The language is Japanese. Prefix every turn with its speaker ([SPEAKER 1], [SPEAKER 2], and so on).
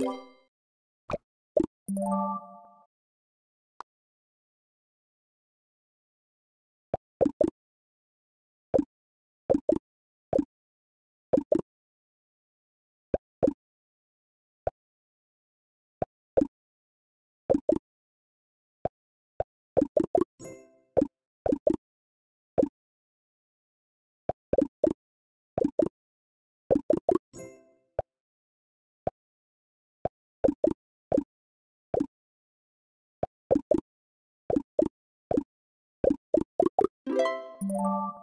[SPEAKER 1] you Thank you.